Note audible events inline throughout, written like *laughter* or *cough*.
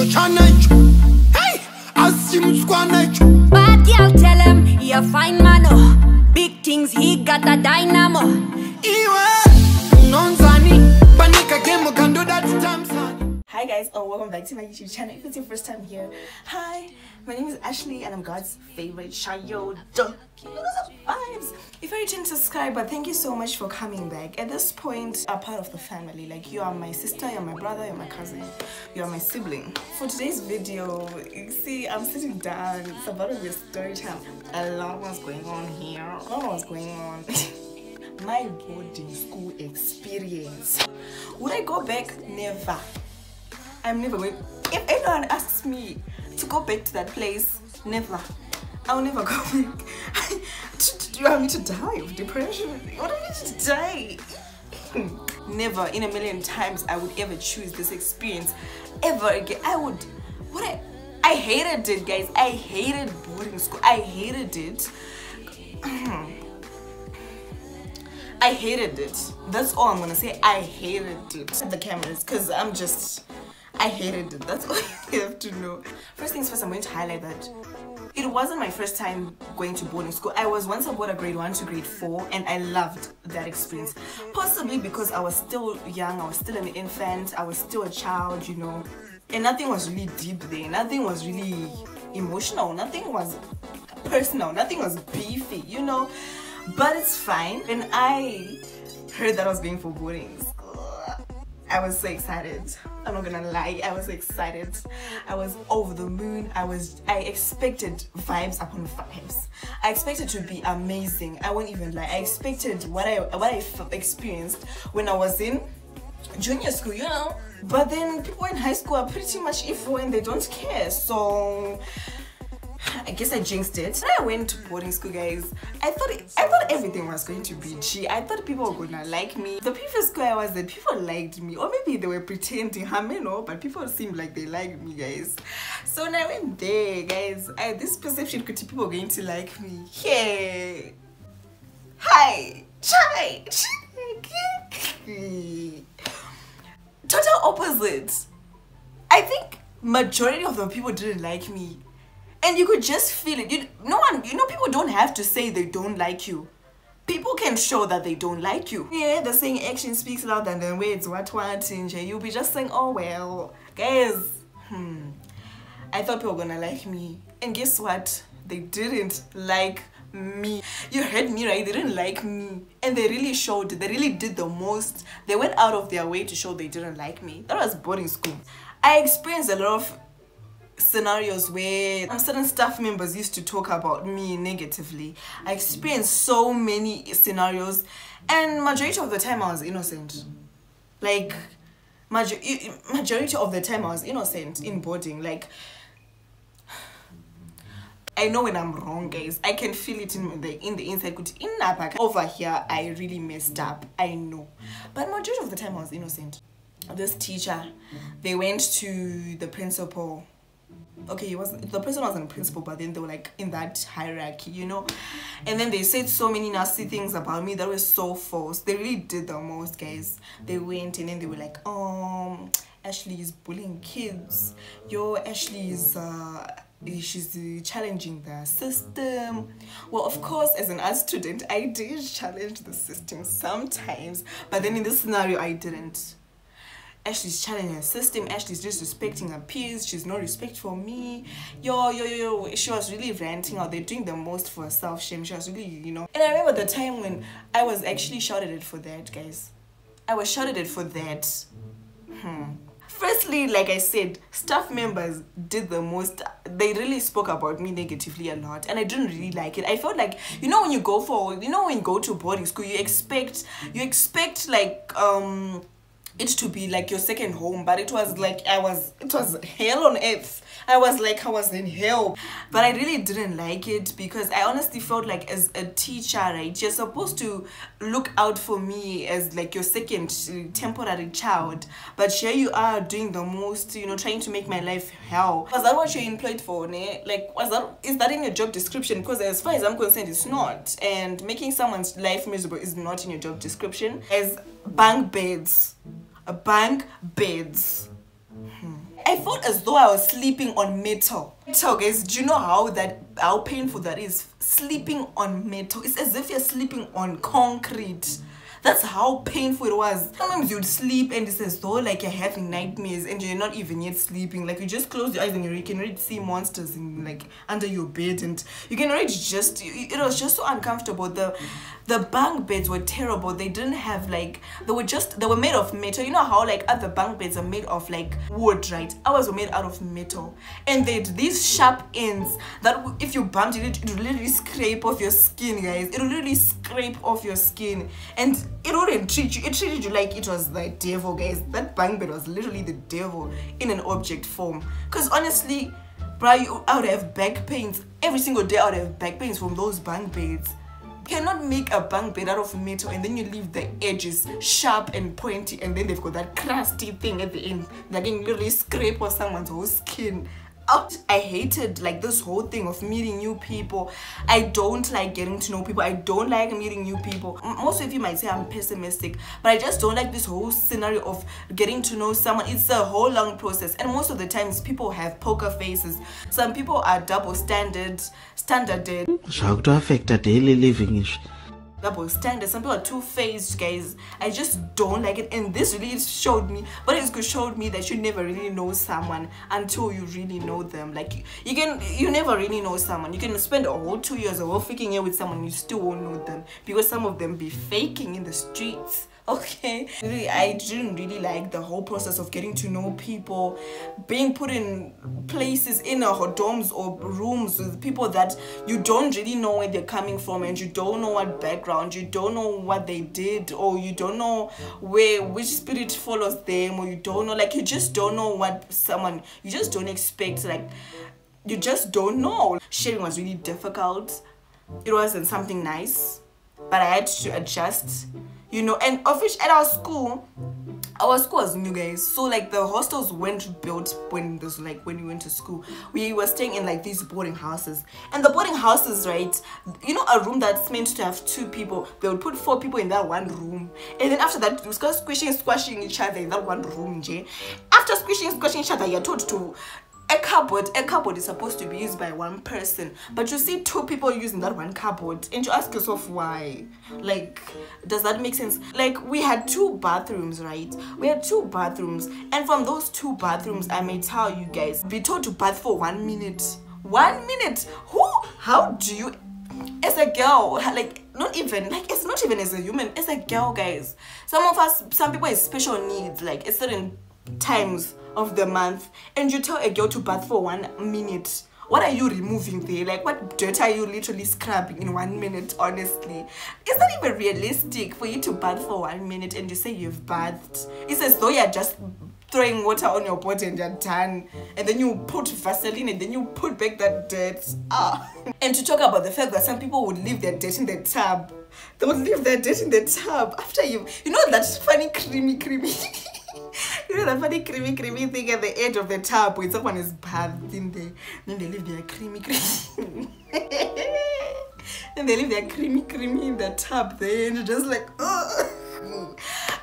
nacho chanacho hey asimswa nacho Bad girl tell him he a fine man oh. Big things he got a dynamo. Iwe guys and welcome back to my YouTube channel. If it's your first time here, hi, my name is Ashley and I'm God's favorite child. Vibes. If you're a returning subscriber, thank you so much for coming back. At this point, a part of the family. Like you are my sister, you're my brother, you're my cousin, you're my sibling. For today's video, you see, I'm sitting down. It's about to be a story time. A lot was going on here. A lot was going on. *laughs* my boarding school experience. Would I go back? Never. I'm never going. If anyone asks me to go back to that place, never. I'll never go back. *laughs* Do you want me to die of depression? What do want me to die? *laughs* never in a million times I would ever choose this experience ever again. I would. What I. I hated it, guys. I hated boarding school. I hated it. *clears throat* I hated it. That's all I'm gonna say. I hated it. The cameras, because I'm just. I hated it. That's *laughs* all you have to know. First things first, I'm going to highlight that it wasn't my first time going to boarding school. I was once a grade 1 to grade 4 and I loved that experience. Possibly because I was still young, I was still an infant, I was still a child, you know. And nothing was really deep there. Nothing was really emotional. Nothing was personal. Nothing was beefy, you know. But it's fine. And I heard that I was going for boarding school. I was so excited. I'm not gonna lie, I was excited. I was over the moon. I was I expected vibes upon vibes. I expected to be amazing. I won't even lie. I expected what I what I experienced when I was in junior school, you know. But then people in high school are pretty much evil and they don't care. So I guess I jinxed it. When I went to boarding school, guys, I thought I thought everything was going to be G. I thought people were gonna like me. The previous school I was at, people liked me, or maybe they were pretending. I mean, no, but people seemed like they liked me, guys. So when I went there, guys, I had this perception that people going to like me. Yeah. Hi. Chai. Total opposite. I think majority of the people didn't like me and you could just feel it. You no one you know people don't have to say they don't like you. People can show that they don't like you. Yeah the saying action speaks louder than words. What what you'll be just saying oh well guys. Hmm. I thought people were gonna like me. And guess what? They didn't like me. You heard me right? They didn't like me. And they really showed they really did the most. They went out of their way to show they didn't like me. That was boarding school. I experienced a lot of scenarios where certain staff members used to talk about me negatively. I experienced so many scenarios and majority of the time I was innocent. Like major majority of the time I was innocent in boarding. Like I know when I'm wrong, guys. I can feel it in the in the inside. Over here, I really messed up. I know, but majority of the time I was innocent. This teacher, they went to the principal okay he was the person wasn't principal but then they were like in that hierarchy you know? And then they said so many nasty things about me that were so false. They really did the most guys. They went and then they were like um ashley is bullying kids. Yo ashley is uh she's challenging the system. Well of course as an art student i did challenge the system sometimes but then in this scenario i didn't Ashley's challenging her system, Ashley's disrespecting her peers, she's no respect for me. Yo, yo, yo, yo, she was really ranting out there, doing the most for herself, shame. She was really, you know. And I remember the time when I was actually shouted at for that, guys. I was shouted at for that. Hmm. Firstly, like I said, staff members did the most. They really spoke about me negatively a lot, and I didn't really like it. I felt like, you know, when you go for, you know, when you go to boarding school, you expect, you expect like, um, it to be like your second home but it was like i was it was hell on earth i was like i was in hell. But i really didn't like it because i honestly felt like as a teacher right you're supposed to look out for me as like your second uh, temporary child. But here you are doing the most you know trying to make my life hell. Was that what you're employed for ne? like was that is that in your job description? Because as far as i'm concerned it's not. And making someone's life miserable is not in your job description. As bank beds A bank beds. I felt as though I was sleeping on metal. Metal, guys, do you know how that how painful that is? Sleeping on metal. It's as if you're sleeping on concrete. That's how painful it was. Sometimes you'd sleep and it's as though like you're having nightmares and you're not even yet sleeping. Like you just close your eyes and you can already see monsters in like under your bed and you can already just it was just so uncomfortable. The the bunk beds were terrible. They didn't have like they were just they were made of metal. You know how like other bunk beds are made of like wood, right? Ours were made out of metal. And they had these sharp ends that if you bumped it, it would literally scrape off your skin, guys. It would literally scrape off your skin. And it wouldn't treat you, it treated you like it was the devil, guys. That bunk bed was literally the devil in an object form. Because honestly, bro, I would have back pains. Every single day I would have back pains from those bunk beds. You cannot make a bunk bed out of metal and then you leave the edges sharp and pointy and then they've got that crusty thing at the end that can literally scrape off someone's whole skin out. I hated like this whole thing of meeting new people. I don't like getting to know people. I don't like meeting new people. Most of you might say I'm pessimistic, but I just don't like this whole scenario of getting to know someone. It's a whole long process, and most of the times people have poker faces. Some people are double standard, standarded zvakutoafecta daily living double standard. Some people are two faced, guys. I just don't like it. And this really showed me, but it showed me that you never really know someone until you really know them. Like you, can, you never really know someone. You can spend a whole two years, a whole freaking year with someone, you still won't know them because some of them be faking in the streets. Okay, really, I didn't really like the whole process of getting to know people, being put in places in a dorms or rooms with people that you don't really know where they're coming from and you don't know what background, you don't know what they did, or you don't know where which spirit follows them, or you don't know, like you just don't know what someone you just don't expect, like you just don't know. Sharing was really difficult. It wasn't something nice, but I had to adjust, you know. And of which at our school, our school was new guys so like the hostels weren't built when this like when we went to school we were staying in like these boarding houses and the boarding houses right you know a room that's meant to have two people they would put four people in that one room and then after that we start squishing squashing each other in that one room Jay. after squishing squashing each other you're told to a cupboard a cupboard is supposed to be used by one person but you see two people using that one cupboard and you ask yourself why? Like does that make sense? Like we had two bathrooms right? We had two bathrooms and from those two bathrooms i may tell you guys be told to bath for one minute. One minute? Who? How do you as a girl like not even like it's not even as a human as a girl guys. Some of us some people have special needs like at certain times of the month and you tell a girl to bath for one minute what are you removing there? Like what dirt are you literally scrubbing in one minute honestly? It's not even realistic for you to bath for one minute and you say you've bathed? It's as though you're just throwing water on your body and you're done. And then you put vaseline and then you put back that dirt. Ah. *laughs* And to talk about the fact that some people would leave their dirt in the tub. They would leave their dirt in the tub after you. You know that funny creamy creamy *laughs* you know that funny creamy creamy thing at the edge of the tub when someone is bathed in there then they leave their creamy creamy. *laughs* And they leave their creamy creamy in the tub there and just like oh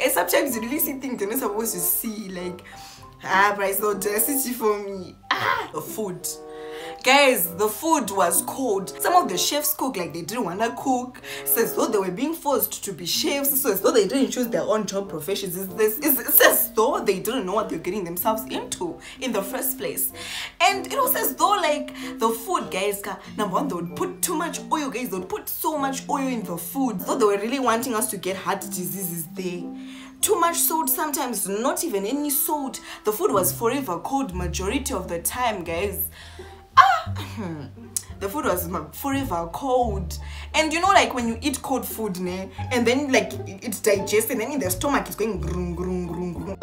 and sometimes you really see things you're not supposed to see like ah but it's not audacity for me. Ah food guys the food was cold. Some of the chefs cook like they didn't want to cook. So as though they were being forced to be chefs. So as though they didn't choose their own job professions. It's, this, it's, as though they didn't know what they're getting themselves into in the first place. And it was as though like the food guys number one they would put too much oil guys. They would put so much oil in the food. So they were really wanting us to get heart diseases there. Too much salt sometimes not even any salt. The food was forever cold majority of the time guys ah! The food was forever cold. And you know like when you eat cold food ne, and then like it, it digests and then in the stomach it's going grum, grum, grum, grum.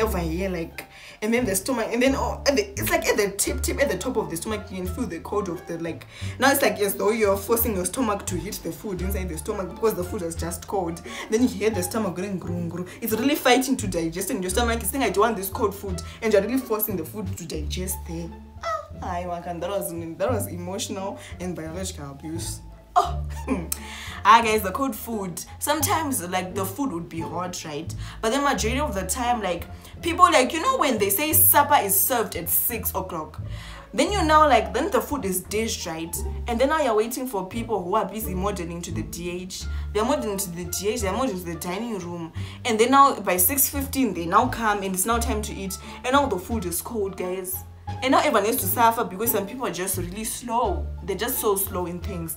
over here like and then the stomach and then oh, the, it's like at the tip tip at the top of the stomach you can feel the cold of the like now it's like as though you're forcing your stomach to hit the food inside the stomach because the food is just cold. Then you hear the stomach going grum, grum. it's really fighting to digest and your stomach is saying i don't want this cold food and you're really forcing the food to digest there ah, I that was that was emotional and biological abuse. Oh ah guys the cold food. Sometimes like the food would be hot right? But the majority of the time like people like you know when they say supper is served at six o'clock? Then you now like then the food is dished right? And then now you're waiting for people who are busy modeling to the dh they're modeling to the dh they're modeling to the dining room. And then now by 6.15 they now come and it's now time to eat. And now the food is cold guys. And now everyone needs to suffer because some people are just really slow. They're just so slow in things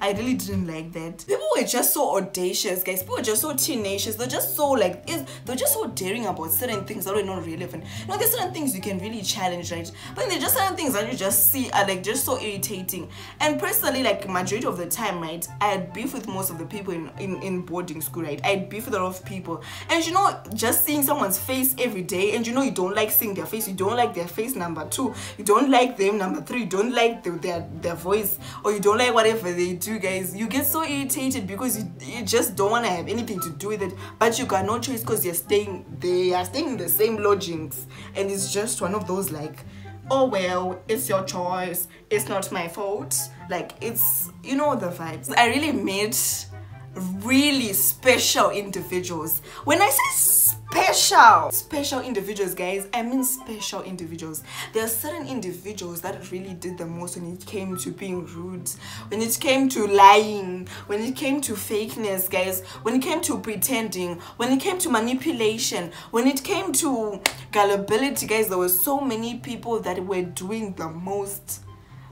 i really didn't like that. People were just so audacious guys. People were just so tenacious. They're just so like they're just so daring about certain things that are not relevant. You know there's certain things you can really challenge right? But there's just certain things that you just see are like just so irritating. And personally like majority of the time right i had beef with most of the people in in, in boarding school right? I had beef with a lot of people. And you know just seeing someone's face every day and you know you don't like seeing their face you don't like their face number two. You don't like them number three. You don't like the, their their voice or you don't like whatever they do guys. You get so irritated because you, you just don't want to have anything to do with it but you got no choice because you're staying they are staying in the same lodgings. And it's just one of those like oh well it's your choice. It's not my fault. Like it's you know the vibes. I really met really special individuals. When i say special special individuals guys i mean special individuals. There are certain individuals that really did the most when it came to being rude when it came to lying when it came to fakeness guys when it came to pretending when it came to manipulation when it came to gullibility guys. There were so many people that were doing the most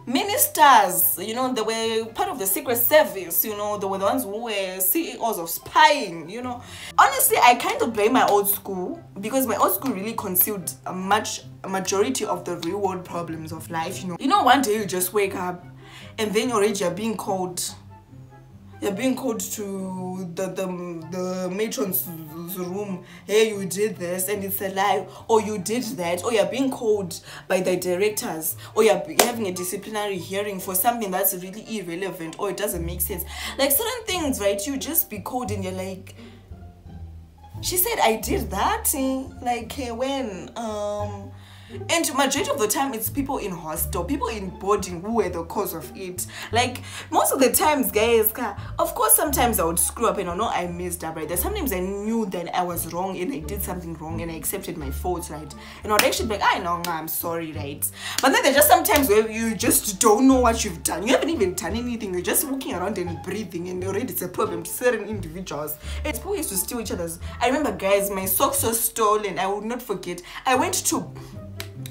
ministers you know they were part of the secret service you know they were the ones who were ceos of spying you know. Honestly i kind of blame my old school because my old school really concealed a much a majority of the real world problems of life you know. You know one day you just wake up and then already you're being called you're being called to the the, the matron's room. Hey you did this and it's a lie. Or you did that. Or you're being called by the directors. Or you're having a disciplinary hearing for something that's really irrelevant. Or it doesn't make sense. Like certain things right? You just be called and you're like she said i did that eh? like eh, when um and majority of the time it's people in hostel people in boarding who were the cause of it. Like most of the times guys of course sometimes i would screw up and i know i messed up right sometimes i knew that i was wrong and i did something wrong and i accepted my fault right? And i'd actually be like i know i'm sorry right? But then there's just sometimes where you just don't know what you've done. You haven't even done anything. You're just walking around and breathing and already it's a problem to certain individuals. It's people used to steal each other's. I remember guys my socks were stolen. I would not forget. I went to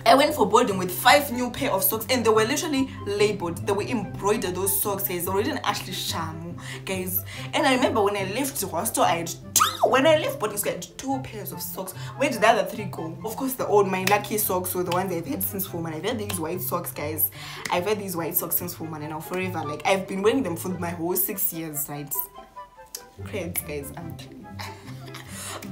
I went for boarding with five new pair of socks and they were literally labeled. They were embroidered those socks guys. They were written Ashley Shamhu guys. And I remember when I left the hostel I had two when I left boarding school I had two pairs of socks. Where did the other three go? Of course the old my lucky socks were the ones I've had since months. I've had these white socks guys. I've had these white socks since months and now forever. Like I've been wearing them for my whole six years, right? Credits guys, I'm kidding. *laughs*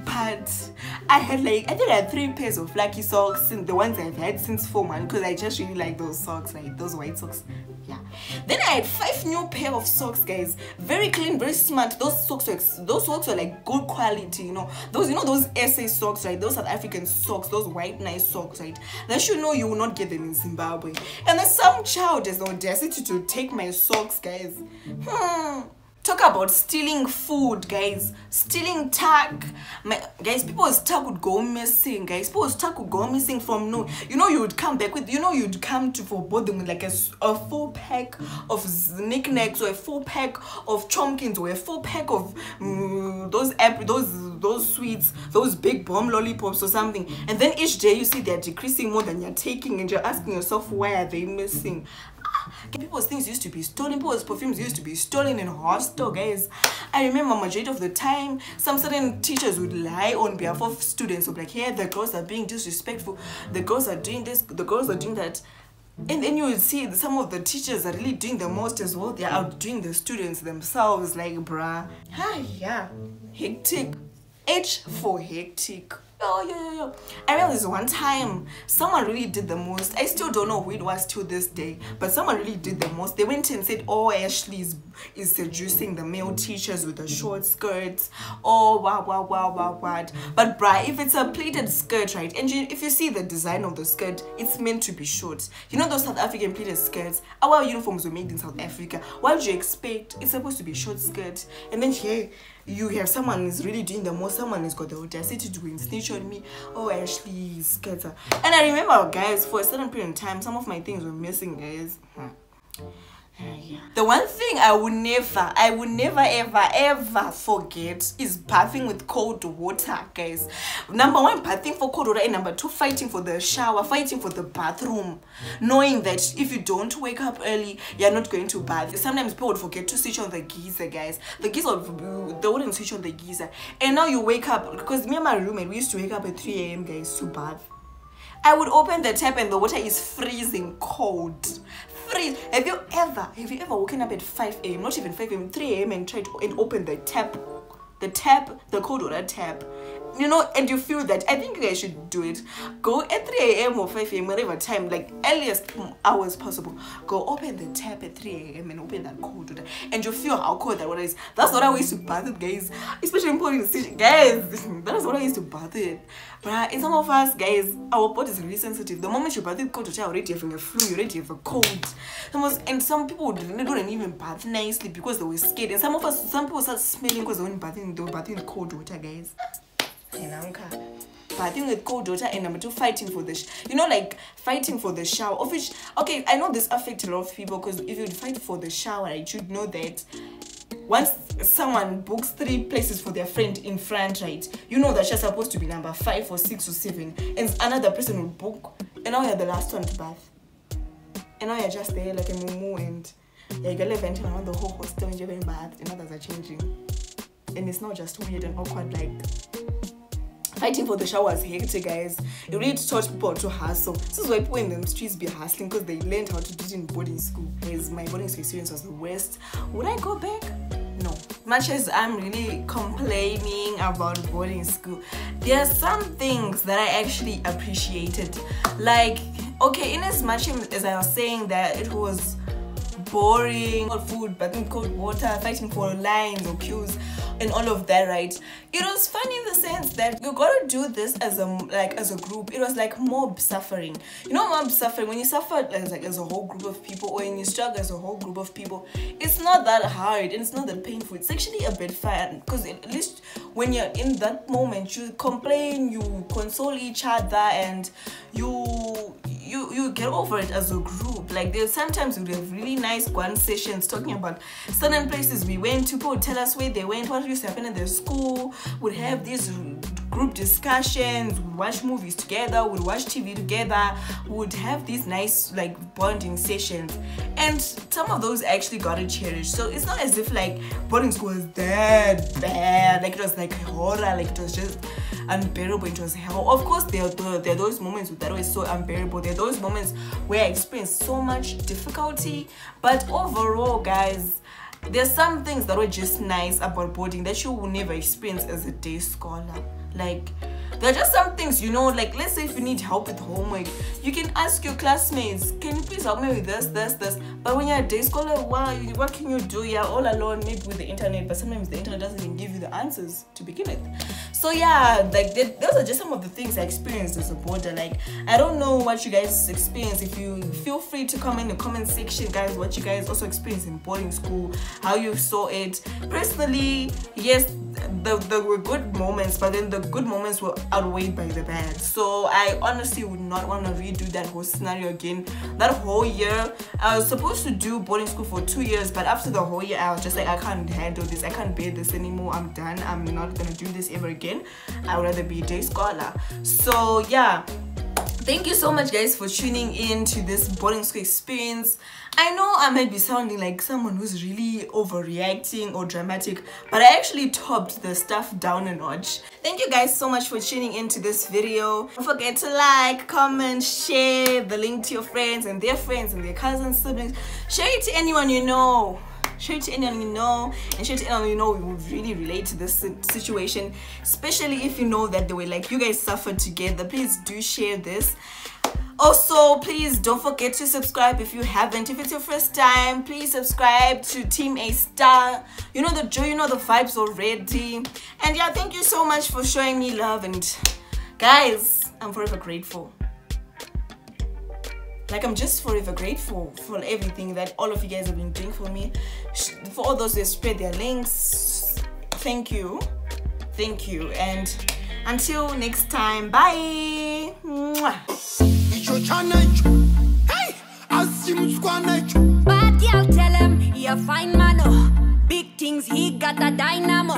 but I had like I think I had three pairs of lucky socks and the ones I've had since four months because I just really like those socks, like those white socks. Yeah. Then I had five new pair of socks, guys. Very clean, very smart. Those socks were those socks were like good quality, you know. Those you know those SA socks, right? Those South African socks, those white nice socks, right? That you know you will not get them in Zimbabwe. And then some child has the audacity to take my socks, guys. Hmm talk about stealing food guys. Stealing tag. My, guys people's tag would go missing guys. People's tag would go missing from no you know you would come back with you know you'd come to for boarding with like a, a full pack of Nik Naks or a full pack of chomkins or a full pack of mm, those app those those sweets those big bomb lollipops or something. And then each day you see they're decreasing more than you're taking and you're asking yourself why are they missing People's things used to be stolen. People's perfumes used to be stolen in hostel, guys. I remember majority of the time, some certain teachers would lie on behalf of students. Of like, hey, the girls are being disrespectful. The girls are doing this. The girls are doing that. And then you will see some of the teachers are really doing the most as well. They're outdoing the students themselves. Like, bruh. Hi, yeah. Hectic. H for hectic. Yo, yo, yo, yo. I this one time, someone really did the most. I still don't know who it was to this day, but someone really did the most. They went and said, oh, Ashley is, is seducing the male teachers with the short skirts. Oh, wow, wow, wow, wow, wow. But, bruh, if it's a pleated skirt, right, and you, if you see the design of the skirt, it's meant to be short. You know those South African pleated skirts? Our uniforms were made in South Africa. What do you expect? It's supposed to be short skirt. And then here, you have someone is really doing the most someone has got the audacity to go and snitch on me. Oh ashley are-" and i remember guys for a certain period of time some of my things were missing guys. Hmm. The one thing I would never, I would never, ever, ever forget is bathing with cold water, guys. Number one, bathing for cold water, and number two, fighting for the shower, fighting for the bathroom, knowing that if you don't wake up early, you're not going to bath. Sometimes people would forget to switch on the geyser, guys. The geyser, they wouldn't switch on the geyser, and now you wake up because me and my roommate we used to wake up at 3 a.m. guys to bath. I would open the tap and the water is freezing cold. Freeze. Have you ever, have you ever woken up at 5 a.m., not even 5 a.m., 3 a.m. and tried to and open the tap, the tap, the cold water tap, you know, and you feel that, I think you guys should do it. Go at 3 a.m. or 5 a.m., whatever time, like earliest hours possible. Go open the tap at 3 a.m. and open that cold water, and you feel how cold that water is. That's what I used to bath with, guys. Especially in Portland guys. *laughs* That is what I used to bathe with. But in some of us, guys, our body is really sensitive. The moment you bathe with cold water, you're already having a flu, you're already have a cold. And some people don't even bathe nicely because they were scared. And some of us, some people start smelling because they weren't bathing, they were bathing cold water, guys. And I think with cold water and number two fighting for the sh- you know like fighting for the shower. Of which okay i know this affects a lot of people because if you fight for the shower right should know that once someone books three places for their friend in front right you know that you're supposed to be number five or six or seven and another person will book and now you're the last one to bath. And now you're just there like a mumu and yeah, you get venting around the whole hostel and you're getting bathed and others are changing. And it's not just weird and awkward like fighting for the showers hectic guys. It really taught people to hustle. This is why people in the streets be hustling because they learned how to do it in boarding school. Guys my boarding school experience was the worst. Would i go back? No. Much as i'm really complaining about boarding school there are some things that i actually appreciated. Like okay in as much as i was saying that it was boring cold food bathing cold water fighting for lines or queues and all of that right? It was fun in the sense that you gotta do this as a like as a group. It was like mob suffering. You know mob suffering? When you suffer as like as a whole group of people or when you struggle as a whole group of people it's not that hard and it's not that painful. It's actually a bit fun because at least when you're in that moment you complain you console each other and you you you get over it as a group. Like there's sometimes we have really nice one sessions talking about certain places we went to. People would tell us where they went what used to happen in the school. We'd have these group discussions. We'd watch movies together. We'd watch tv together. We'd have these nice like bonding sessions. And some of those actually got it cherished so it's not as if like boarding school was that bad. Like it was like horror. Like it was just unbearable. It was hell. Of course there are, there are those moments that were so unbearable. There are those moments where i experienced so much difficulty. But overall guys there's some things that were just nice about boarding that you will never experience as a day scholar. Like there are just some things you know like let's say if you need help with homework you can ask your classmates can you please help me with this this this? But when you're a day scholar wow what can you do? You're all alone maybe with the internet but sometimes the internet doesn't even give you the answers to begin with. So yeah like th- those are just some of the things i experienced as a boarder. Like i don't know what you guys experience. If you feel free to comment in the comment section guys what you guys also experienced in boarding school how you saw it. Personally yes the, the were good moments but then the good moments were outweighed by the bad. So i honestly would not want to redo that whole scenario again. That whole year i was supposed to do boarding school for two years but after the whole year i was just like i can't handle this. I can't bear this anymore. I'm done. I'm not gonna do this ever again. I would rather be a day scholar. So yeah thank you so much guys for tuning in to this boarding school experience. I know i might be sounding like someone who's really overreacting or dramatic but i actually topped the stuff down a notch. Thank you guys so much for tuning into this video. Don't forget to like comment share the link to your friends and their friends and their cousins siblings. Share it to anyone you know share it to anyone you know? And share it to anyone you know who would really relate to this situation? Especially if you know that they were like you guys suffered together. Please do share this. Also please don't forget to subscribe if you haven't. If it's your first time please subscribe to team a star. You know the joy you know the vibes already. And yeah thank you so much for showing me love. And guys i'm forever grateful like i'm just forever grateful for everything that all of you guys have been doing for me. For all those that spread their links thank you. Thank you. And until next time bye. Mwah. icho chana hey asimutsikwana icho Bad tell him he a fine man. Oh. Big things he got a dynamo